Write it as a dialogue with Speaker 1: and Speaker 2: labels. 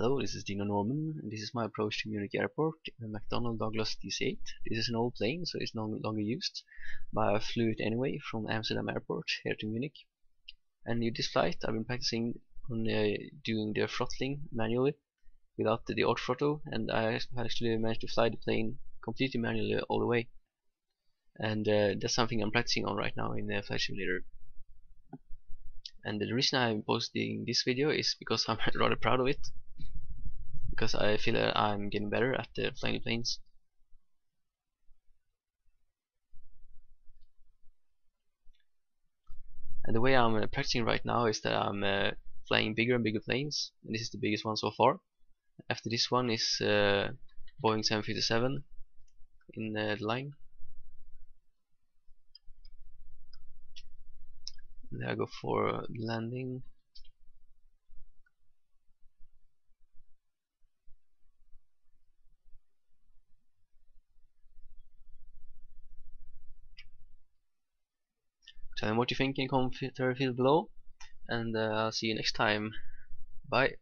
Speaker 1: Hello, this is Dino Norman, and this is my approach to Munich Airport in a McDonnell Douglas DC-8. This is an old plane, so it's no longer used, but I flew it anyway from Amsterdam Airport here to Munich. And in this flight, I've been practicing on uh, doing the throttling manually without the, the auto throttle, and I actually managed to fly the plane completely manually all the way. And uh, that's something I'm practicing on right now in the Flight Simulator. And the reason I'm posting this video is because I'm rather proud of it because I feel that I'm getting better at the flying planes. And the way I'm uh, practicing right now is that I'm uh, flying bigger and bigger planes, and this is the biggest one so far. After this one is uh, Boeing 757 in uh, the line. And I go for landing. Tell me what you think in the comment field below, and uh, I'll see you next time. Bye.